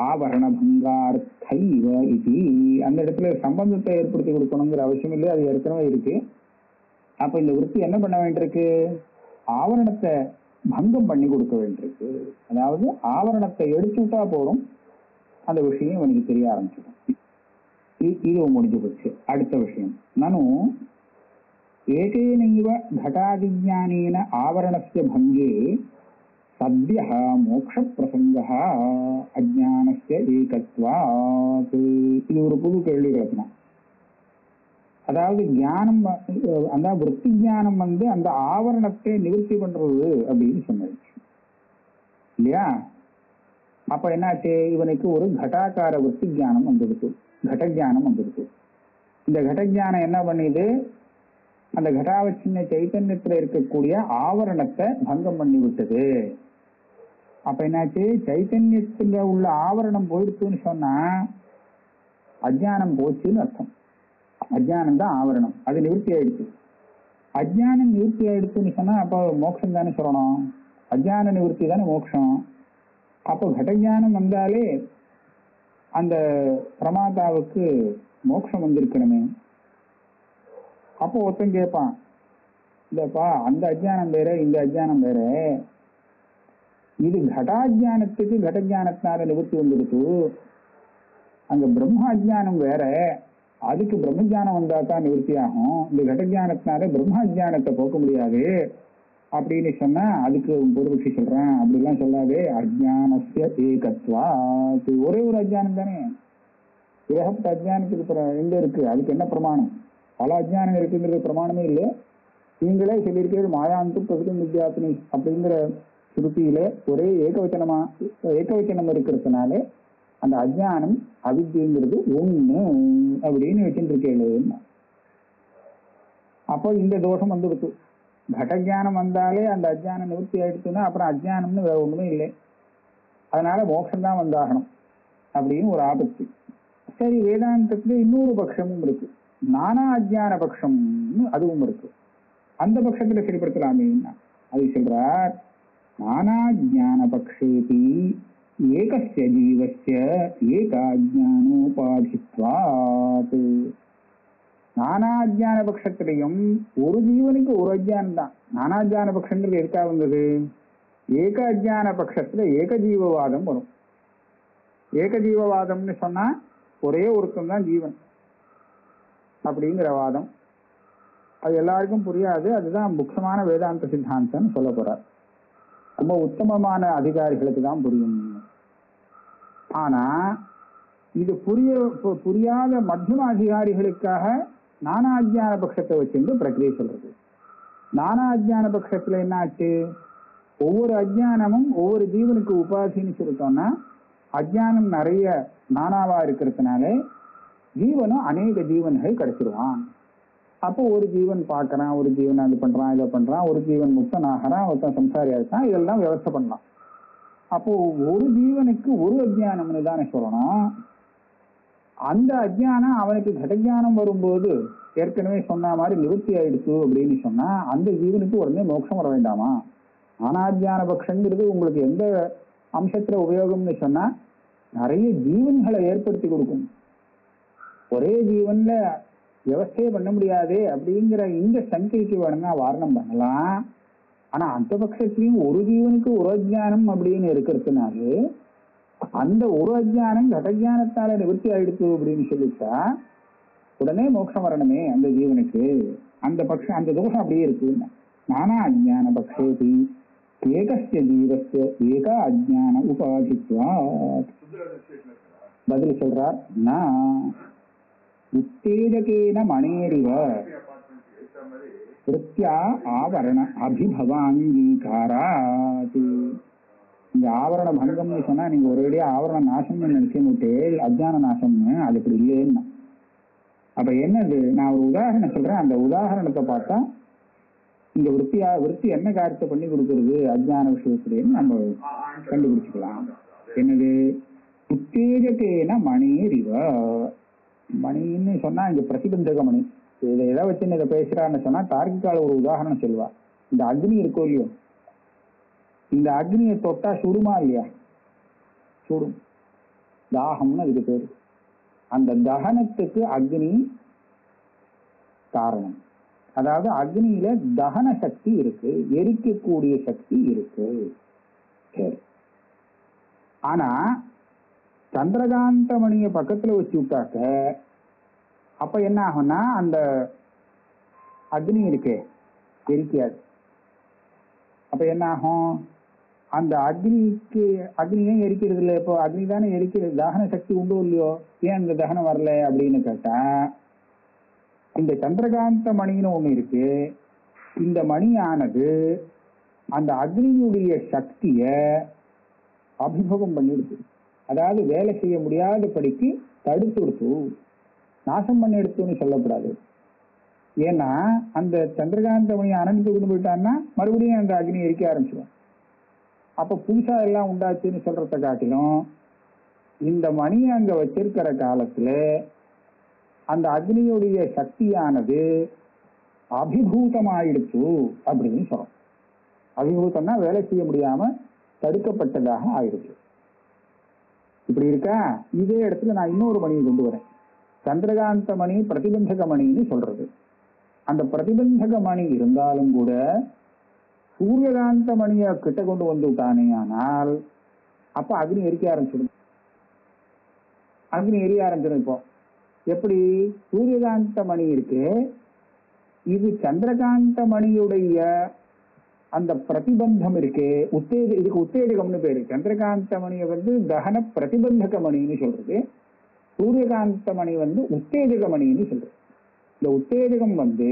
ஆவரண பங்கார்த்தைவ இது. அந்த இடத்துல சம்பந்தத்தை ஏற்படுத்தி கொடுக்கணுங்கிற அவசியம் இல்லை. அது ஏற்கனவே இருக்கு. அப்ப இந்த விருத்தி என்ன பண்ண வேண்டியிருக்கு? ஆவரணத்தை பங்கம் பண்ணி கொடுக்க வேண்டியிருக்கு அதாவது ஆவரணத்தை எடுத்துட்டா போதும் அந்த விஷயம் இவனுக்கு தெரிய ஆரம்பிச்சிடும் இது முடிஞ்சு போச்சு அடுத்த விஷயம் நானும் ஏகேனைவ ఏకైనైవ ஆவரணத்திய பங்கே భంగే மோட்ச பிரசங்க அஜானஸ்ய ஏகத்வா இது ஒரு புது கேள்வி கிடக்கணும் அதாவது ஞானம் அந்த விற்பி ஞானம் வந்து அந்த ஆவரணத்தை நிவர்த்தி பண்றது அப்படின்னு சொன்னது. இல்லையா? அப்ப என்னாச்சு? இவனுக்கு ஒரு கட்டாக்கார விற்பி ஞானம் வந்துடுது கட ஞானம் வந்துடுது இந்த கட என்ன பண்ணுது? அந்த கடாவச்சின்ன சைத்தன்யத்தில் இருக்கக்கூடிய ஆவரணத்தை பங்கம் பண்ணி விட்டது. அப்ப என்னாச்சு? சைத்தன்யத்துல உள்ள ஆவரணம் போயிடுச்சுன்னு சொன்னா அஜானம் போச்சுன்னு அர்த்தம். அஜானம் தான் ஆவரணம். அது நிவர்த்தி ஆயிடுச்சு. அஜ்ஞானம் நிவர்த்தி ஆயிடுச்சுன்னு சொன்னா அப்போ மோட்சம் தானே சொல்லணும்? அஜ்ஞான நிவர்த்தி தானே மோட்சம் அப்போ கடஜானம் வந்தாலே அந்த பிரமாதாவுக்கு மோட்சம் வந்திருக்கணுமே. அப்போ ஒருத்தன் கேட்பான் இல்லப்பா அந்த அஜானம் வேற இந்த அஜானம் வேற. இது கடாஜானத்துக்கு கடஜானத்தினால நிவர்த்தி வந்துடுச்சு அங்க பிரம்மாஜானம் வேற. அதுக்கு பிரம்மஜானம் வந்தா தான் நிவர்த்தி ஆகும் இந்த கடஜானத்தினால பிரம்ம ஜானத்தை போக்க முடியாது. அப்படின்னு சொன்னா அதுக்கு பூர்வபக்ஷி சொல்றேன். அப்படிலாம் சொல்லாதே. அஜானசிய ஏகத்வா ஒரே ஒரு அஜானம் தானே. ஏகப்பட்ட அஜானத்துக்கு எங்க இருக்கு? அதுக்கு என்ன பிரமாணம்? பல அஜானம் இருக்குங்கிறது பிரமாணமே இல்லை. நீங்களே சொல்லியிருக்கிறது மாயாந்து பிரகிருதம் வித்யாத்மி அப்படிங்கிற ஸ்ருதியில ஒரே ஏகவச்சனமா ஏகவச்சனம் இருக்கிறதுனால அந்த அஜ்ஞானம் அவித்தியங்கிறது ஒண்ணு அப்படின்னு வச்சுட்டு இருக்கேன் அப்போ இந்த தோஷம் வந்துடுச்சு கடஜானம் வந்தாலே அந்த அஜானம் நிவர்த்தி ஆயிடுச்சுன்னா அப்புறம் அஜானம்னு வேற ஒண்ணுமே இல்லை. அதனால மோட்சம் தான் வந்தாகணும் அப்படின்னு ஒரு ஆபத்து. சரி வேதாந்தத்துல இன்னொரு பட்சமும் இருக்கு. நானா அஜான பட்சம்னு அதுவும் இருக்கு. அந்த பட்சத்துல சரிப்படுத்தலாமே அது சொல்றார் நானா ஜான பக்ஷேபி ஏகஸ்ய ஜீவஸ்ய ஏகாஜானோபாதித்வாத் நானாஜான பட்சத்திலையும் ஒரு ஜீவனுக்கு ஒரு அஜ்ஞானம் தான் நானாஜான பட்சங்கிறது எதுக்காக வந்தது ஏக அஜ்ஞான பட்சத்துல ஏகஜீவவாதம் வரும். ஏகஜீவவாதம்னு சொன்னா ஒரே ஒருத்தன் தான் ஜீவன் அப்படிங்கிற வாதம். அது எல்லாருக்கும் புரியாது. அதுதான் முக்கியமான வேதாந்த சித்தாந்தம்னு சொல்ல போறார். ரொம்ப உத்தமமான அதிகாரிகளுக்கு தான் புரியும். ஆனா இது புரிய பு- புரியாத மத்தியம அதிகாரிகளுக்காக நானாஜ்ஞான பட்சத்தை வச்சுட்டு பிரக்கிரியை சொல்றது. நானாஜ்ஞான பட்சத்துல என்ன ஆச்சு ஒவ்வொரு அஜ்ஞானமும் ஒவ்வொரு ஜீவனுக்கு உபாதின்னு சொல்லிட்டோம்னா அஜ்ஞானம் நிறைய நானாவா இருக்கிறதுனால ஜீவனும் அநேக ஜீவன்கள் கிடைச்சிருவான். அப்போ ஒரு ஜீவன் பார்க்கறான் ஒரு ஜீவன் அது பண்றான் இதை பண்றான் ஒரு ஜீவன் முக்தன் ஆகிறான் ஒருத்தன் சம்சாரி ஆகிறான் இதெல்லாம் விவசாய பண்ணலாம். அப்போ ஒரு ஜீவனுக்கு ஒரு அஜ்ஞானம்னு தானே சொல்லணும். அந்த அஜ்ஞானம் அவனுக்கு கடஜானம் வரும்போது ஏற்கனவே சொன்ன மாதிரி நிவர்த்தி ஆயிடுச்சு அப்படின்னு சொன்னா அந்த ஜீவனுக்கு உடனே மோட்சம் வர வேண்டாமா? அனாஜ்ஞான பட்சங்கிறது உங்களுக்கு எந்த அம்சத்துல உபயோகம்னு சொன்னா நிறைய ஜீவன்களை ஏற்படுத்தி கொடுக்கும். ஒரே ஜீவன்ல விவசாயம் பண்ண முடியாது அப்படிங்கிற இந்த சங்கைக்கு வேணும்னா வாரணம் பண்ணலாம். ஆனா அந்த பட்சத்திலையும் ஒரு ஜீவனுக்கு ஒரு அஜானம் அப்படின்னு இருக்கிறதுனால அந்த ஒரு அஜானம் கடஜானத்தால நிவர்த்தி ஆயிடுச்சு அப்படின்னு சொல்லிட்டா உடனே மோட்சம் வரணுமே அந்த ஜீவனுக்கு. அந்த பட்சம் அந்த தோஷம் அப்படியே இருக்கு. நானா அஜ்ஞான பக்ஷேபி ஏகஸ்ய ஜீவஸ்ய ஏக அஜான உபாதித்வா பதில் சொல்றார் நான் உத்தேஜகேன மணேரிவ கிருத்தியா ஆவரண அபிபவாங்கீகாராத் இந்த ஆவரண பங்கம்னு சொன்னா நீங்க ஒரேடியா ஆவரண நாசம்னு நினைச்சு விட்டு அஜான நாசம்னு அது இப்படி இல்லைன்னா. அப்ப என்னது? நான் ஒரு உதாரணம் சொல்றேன். அந்த உதாரணத்தை பார்த்தா இந்த விருத்தியா விருத்தி என்ன காரியத்தை பண்ணி கொடுக்கறது? அஜான விஷயத்துலேன்னு நம்ம கண்டுபிடிச்சுக்கலாம். என்னது? உத்தேஜகேன மணிரிவ. மணின்னு சொன்னா இங்க பிரதிபந்தக மணி. இதை எதை வச்சு இதை பேசுறான்னு சொன்னா தார்க்கிகால ஒரு உதாரணம் சொல்லுவா இந்த அக்னி இருக்கோ இல்லையோ? இந்த அக்னியை தொட்டா சுடுமா இல்லையா? சுடும் தாகம்னு அதுக்கு பேரு. அந்த தகனத்துக்கு அக்னி காரணம். அதாவது அக்னியில தகன சக்தி இருக்கு எரிக்கக்கூடிய சக்தி இருக்கு. சரி. ஆனா சந்திரகாந்த மணியை பக்கத்துல வச்சு விட்டாக்க அப்ப என்ன ஆகும்னா அந்த அக்னி இருக்கே எரிக்காது. அப்ப என்ன ஆகும்? அந்த அக்னிக்கு அக்னியே எரிக்கிறது இல்லை இப்போ அக்னி தானே எரிக்கிறது தகன சக்தி உண்டோ இல்லையோ? ஏன் அந்த தகனம் வரல அப்படின்னு கேட்டா இந்த சந்திரகாந்த மணின்னு ஒண்ணு இருக்கு. இந்த மணியானது அந்த அக்னியுடைய சக்திய அபிபவம் பண்ணிடுது. அதாவது வேலை செய்ய முடியாதபடிக்கு தடுத்து கொடுத்து நாசம் பண்ணி எடுத்துன்னு சொல்லக்கூடாது. ஏன்னா அந்த சந்திரகாந்த மணி அனந்து கொண்டு போயிட்டான்னா மறுபடியும் அந்த அக்னி எரிக்க ஆரம்பிச்சிடும். அப்ப புதுசா எல்லாம் உண்டாச்சுன்னு சொல்றத காட்டிலும் இந்த மணியை அங்க வச்சிருக்கிற காலத்துல அந்த அக்னியுடைய சக்தியானது அபிபூதமாயிடுச்சு அப்படின்னு சொல்றோம். அபிபூதம்னா வேலை செய்ய முடியாம தடுக்கப்பட்டதாக ஆயிடுச்சு. இப்படி இருக்கா? இதே இடத்துல நான் இன்னொரு மணியை கொண்டு வரேன். சந்திரகாந்த மணி பிரதிபந்தக மணின்னு சொல்றது. அந்த பிரதிபந்தக மணி இருந்தாலும் கூட சூரியகாந்த மணியை கிட்ட கொண்டு வந்து விட்டானே ஆனால் அப்ப அக்னி எரிக்க ஆரம்பிச்சிடும். அக்னி எரிய ஆரம்பிச்சிடும் இப்போ. எப்படி? சூரியகாந்த மணி இருக்கு. இது சந்திரகாந்த மணியுடைய அந்த பிரதிபந்தம் இருக்கு. உத்தேஜ இதுக்கு உத்தேஜகம்னு பேரு. சந்திரகாந்த மணியை வந்து தகன பிரதிபந்தக மணின்னு சொல்றது. சூரியகாந்த மணி வந்து உத்தேஜக மணின்னு சொல்றது இந்த உத்தேஜகம் வந்து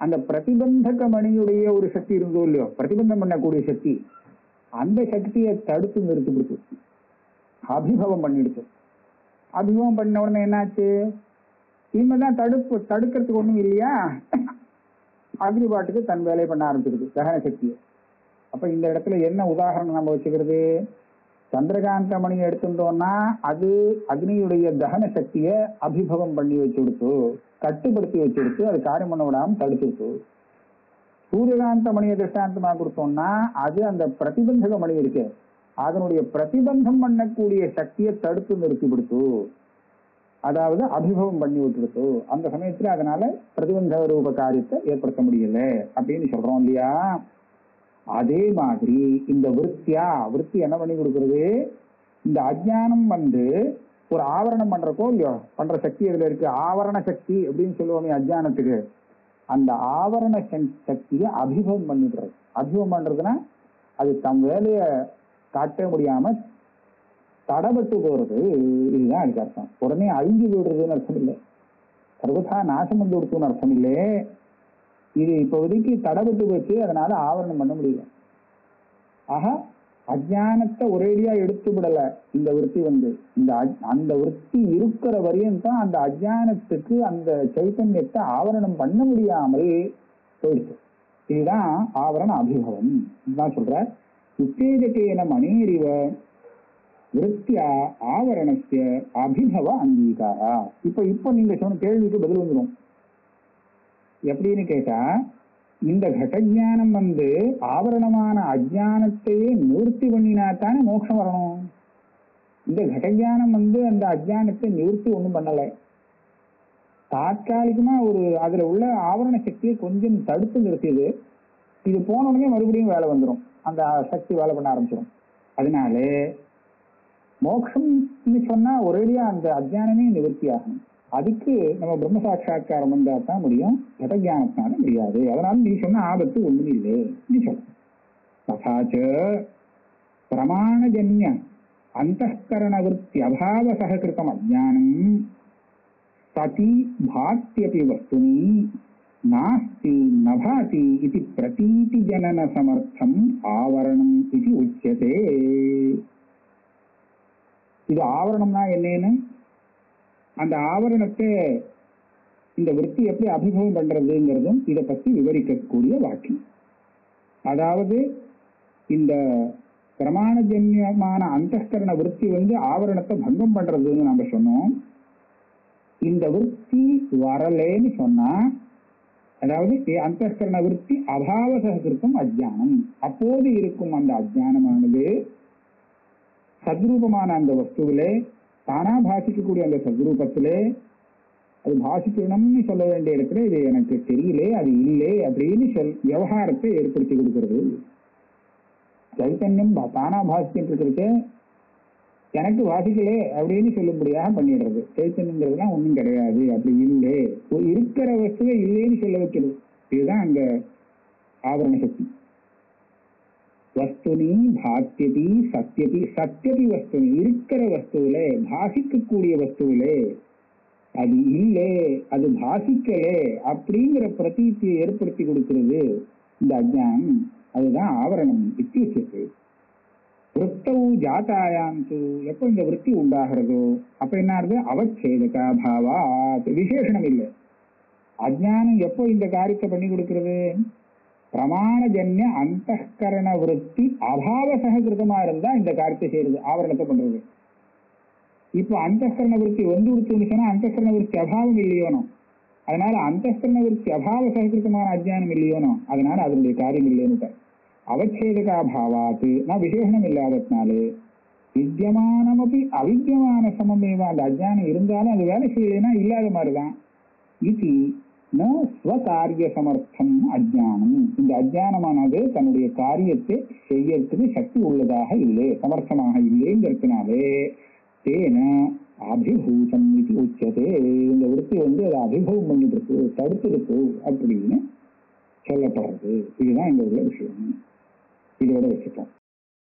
அந்த பிரதிபந்தக மணியுடைய ஒரு சக்தி இருந்தோ இல்லையோ பிரதிபந்தம் பண்ணக்கூடிய சக்தி அந்த சக்தியை தடுத்து நிறுத்தி கொடுத்து அபிபவம் பண்ணிடுச்சு அபிபவம் பண்ண உடனே என்னாச்சு? இனிமேதான் தடுப்பு தடுக்கிறதுக்கு ஒன்றும் இல்லையா? அக்னி பாட்டுக்கு தன் வேலையை பண்ண ஆரம்பிச்சிருக்கு தகன சக்தியை. அப்ப இந்த இடத்துல என்ன உதாரணம் நம்ம வச்சுக்கிறது? சந்திரகாந்த மணி எடுத்துட்டோம்னா அது அக்னியுடைய தகன சக்தியை அபிபவம் பண்ணி வச்சுடுத்து கட்டுப்படுத்தி வச்சு கொடுத்து அது காரியம் பண்ண விடாம தடுத்துடுத்து. சூரியகாந்த மணியை திருஷ்டாந்தமா கொடுத்தோம்னா அது அந்த பிரதிபந்தக மணி இருக்கு. அதனுடைய பிரதிபந்தம் பண்ணக்கூடிய சக்தியை தடுத்து நிறுத்தி கொடுத்து அதாவது அபிபவம் பண்ணி விட்டுடுத்து. அந்த சமயத்துல அதனால பிரதிபந்த ரூப காரியத்தை ஏற்படுத்த முடியல அப்படின்னு சொல்றோம் இல்லையா? அதே மாதிரி இந்த விருத்தியா? விருத்தி என்ன பண்ணி கொடுக்கறது? இந்த அஜானம் வந்து ஒரு ஆவரணம் பண்றப்போ இல்லையோ? பண்ற சக்தி இதுல இருக்கு? ஆவரண சக்தி அப்படின்னு சொல்லுவோமே அஜ்ஞானத்துக்கு. அந்த ஆவரண சக்தியை அபிபவம் பண்ணிடுறது. அபிபம் பண்றதுன்னா அது தம் வேலைய காட்ட முடியாம தடபட்டு போறது. இதுதான் அதுக்கு அர்த்தம். உடனே அழிஞ்சு போயிடுறதுன்னு அர்த்தம் இல்லை. சர்வதா நாசம் வந்து கொடுத்துன்னு அர்த்தம் இல்லை இது இப்போதைக்கு தடபட்டு போச்சு அதனால ஆவரணம் பண்ண முடியல. ஆக அஜானத்தை ஒரேடியா எடுத்து விடல இந்த விருத்தி வந்து. இந்த அஜ்- அந்த விருத்தி இருக்கிற வரையும் தான் அந்த அஜானத்துக்கு அந்த சைத்தன்யத்தை ஆவரணம் பண்ண முடியாமல் போயிடுச்சு. இதுதான் ஆவரண அபிபவம். இதுதான் சொல்ற. உத்தேஜகேன மணியறிவ விற்பியா ஆவரணத்திய அபிபவ அங்கீகாரா. இப்ப இப்ப நீங்க சொன்ன கேள்விக்கு பதில் வந்துடும் எப்படின்னு கேட்டா இந்த கடஞானம் வந்து ஆவரணமான அஜானத்தையே நிவர்த்தி பண்ணினா தானே மோட்சம் வரணும். இந்த கடஞானம் வந்து அந்த அஜானத்தை நிவர்த்தி ஒண்ணும் பண்ணலை. தாற்காலிகமா ஒரு அதுல உள்ள ஆவரண சக்தியை கொஞ்சம் தடுத்து நிறுத்தியது. இது போன உடனே மறுபடியும் வேலை வந்துடும் அந்த சக்தி வேலை பண்ண ஆரம்பிச்சிடும் அதனால மோட்சம்னு சொன்னா ஒரேடியா அந்த அஜானமே நிவர்த்தி ஆகணும் அதுக்கு நம்ம பிரம்ம சாட்சா்காரம் வந்தா தான் முடியும். கடஜானத்தினால முடியாது. அதனால நீ சொன்ன ஆபத்து ஒண்ணும் இல்லை. நீ சொல்ல ததாச்ச பிரமாணஜன்ய அந்தகரணவருத்தி அபாவ சககிருத்தம் அஜானம் சதி பாத்தியபி வஸ்துனி நாஸ்தி நபாதி இது பிரதீதி ஜனன சமர்த்தம் ஆவரணம் இது உச்சதே இது ஆவரணம்னா என்னன்னு அந்த ஆவரணத்தை இந்த விற்பி எப்படி அபிமுகம் பண்றதுங்கிறதும் இதை பற்றி விவரிக்கக்கூடிய வாக்கியம். அதாவது இந்த பிரமாணஜன்யமான அந்தஸ்கரண விற்பி வந்து ஆவரணத்தை பங்கம் பண்றதுன்னு நம்ம சொன்னோம். இந்த விற்பி வரலேன்னு சொன்னா அதாவது அந்தஸ்கரண விற்பி அபாவசகிருத்தம் அஜானம் அப்போது இருக்கும் அந்த அஜானமானது சத்ரூபமான அந்த வஸ்துவிலே தானா பாசிக்கக்கூடிய அந்த சத்ரூபத்திலே அது பாசிக்கணும்னு சொல்ல வேண்டிய இடத்துல இது எனக்கு தெரியலே அது இல்லை அப்படின்னு சொல் விவகாரத்தை ஏற்படுத்தி கொடுக்கிறது. சைத்தன்யம் தானா பாசிக்கிட்டு இருக்கிறது எனக்கு வாசிக்கலே அப்படின்னு சொல்லும்படியாக பண்ணிடுறது. சைத்தன்யங்கிறதுலாம் ஒன்றும் கிடையாது அப்படி இல்லை. ஒரு இருக்கிற வஸ்துவை இல்லைன்னு சொல்ல வைக்கிறது. இதுதான் அங்க ஆபரண சக்தி. வஸ்துனி பாத்தியதி சத்தியதி சத்தியதி வஸ்துனி இருக்கிற வஸ்துவில பாசிக்கக்கூடிய வஸ்துவில அது இல்லை அது பாசிக்கலே அப்படிங்கிற பிரதீத்தியை ஏற்படுத்தி கொடுக்கிறது இந்த அஜ்ஞானம். அதுதான் ஆவரணம் இத்தியுச்சது விருத்தவு ஜாத்தாயாம் து எப்போ இந்த விருத்தி உண்டாகிறதோ அப்ப என்ன அவச்சேதகா பாவா விசேஷணம் இல்லை. அஜ்ஞானம் எப்போ இந்த காரியத்தை பண்ணி கொடுக்கிறது? பிரமாணஜன்ய அந்தகரண விற்பி அபாவ சககிருதமா இருந்தா இந்த காரியத்தை செய்யறது ஆவரணத்தை பண்றது. இப்போ அந்தகரண விற்பி வந்து விடுத்துன்னு சொன்னா அந்தகரண விற்பி அபாவம் இல்லையோனோ அதனால அந்தகரண விற்பி அபாவ சககிருதமான அஜ்ஞானம் இல்லையோனோ அதனால அதனுடைய காரியம் இல்லைன்னு அவச்சேதகாபாவாத்து நான் விசேஷனம் இல்லாததுனாலே வித்தியமானமபி அவித்தியமான சமமேவா அந்த அஜ்ஞானம் இருந்தாலும் அது வேலை செய்யலைன்னா இல்லாத மாதிரிதான். இது ந ஸ்வகாரிய சமர்த்தம் அஜானம் இந்த அஜானமானது தன்னுடைய காரியத்தை செய்யறதுக்கு சக்தி உள்ளதாக இல்லை சமர்த்தமாக இல்லைங்கிறதுனாலே தேன அபிபூதம் இது உச்சதே. இந்த விருத்தி வந்து அதை அபிபவம் பண்ணிட்டு இருக்கு தடுத்திருக்கு அப்படின்னு சொல்லப்படுறது. இதுதான் இந்த உள்ள விஷயம். இதோட வச்சுப்போம்.